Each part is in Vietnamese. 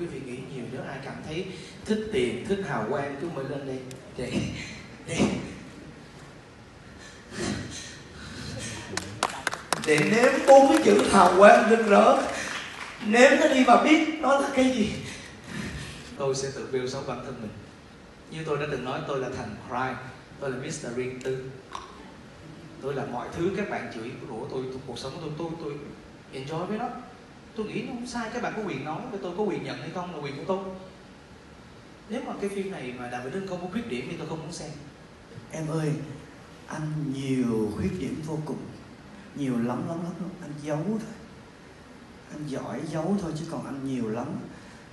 quý vị nghĩ nhiều nếu ai cảm thấy thích tiền thích hào quang cứ mới lên đây để để để nếm bốn cái chữ hào quang rực rỡ. Nếm nó đi và biết nó là cái gì. Tôi sẽ tự biêu sống bản thân mình. Như tôi đã từng nói tôi là thành crime tôi là Mr. riêng tư. Tôi là mọi thứ các bạn chửi rủa tôi, tôi cuộc sống của tôi tôi tôi enjoy với nó tôi nghĩ nó không sai các bạn có quyền nói và tôi có quyền nhận hay không là quyền của tôi. Nếu mà cái phim này mà đàm vĩnh hưng không có khuyết điểm thì tôi không muốn xem. Em ơi anh nhiều khuyết điểm vô cùng. Nhiều lắm lắm lắm anh giấu thôi. Anh giỏi giấu thôi chứ còn anh nhiều lắm.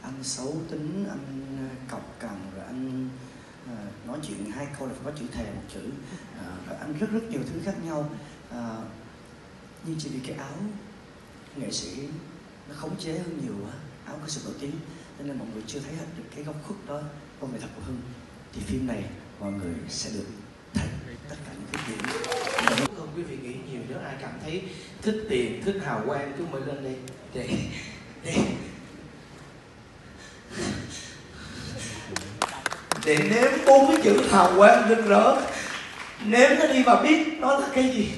Anh xấu tính anh ờ, cọc cằn rồi anh à, nói chuyện hai câu là phải có chữ thề một chữ. Ờ, à, rồi anh rất rất nhiều thứ khác nhau. À, nhưng chỉ vì cái áo nghệ sĩ nó khống chế hơn nhiều quá, áo có sự nổi tiếng. Cho nên mọi người chưa thấy hết được cái góc khuất đó của nghệ thuật của hưng. Thì phim này mọi người sẽ được thấy tất cả những cái điểm không, quý vị nghĩ nhiều, nếu ai cảm thấy thích tiền, thích hào quang cứ mới lên đây để để để nếm bốn cái chữ hào quang rực rỡ, nếm nó đi và biết nó là cái gì.